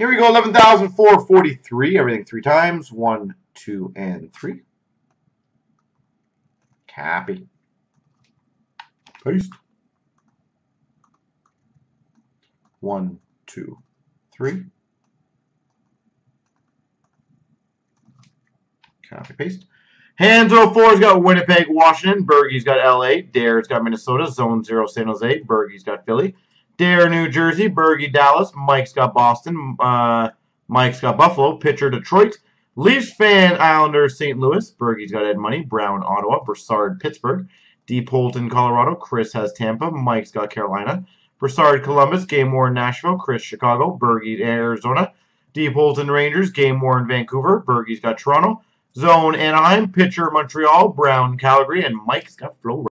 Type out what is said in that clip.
Here we go, 11,443. Everything three times. One, two, and three. Copy. Paste. One, two, three. Copy, paste. Hands 04's got Winnipeg, Washington. Bergey's got LA. Dare's got Minnesota. Zone 0, San Jose. Bergey's got Philly. Dare, New Jersey. Bergey, Dallas. Mike's got Boston. Uh, Mike's got Buffalo. Pitcher, Detroit. Leafs fan, Islanders, St. Louis. Bergey's got Ed Money. Brown, Ottawa. Broussard, Pittsburgh. Deep Holton, Colorado. Chris has Tampa. Mike's got Carolina. Broussard, Columbus. Game Warren, Nashville. Chris, Chicago. Bergey, Arizona. Deep Holton, Rangers. Game Warren, Vancouver. Bergey's got Toronto. Zone, Anaheim. Pitcher, Montreal. Brown, Calgary. And Mike's got Florida.